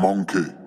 Monkey.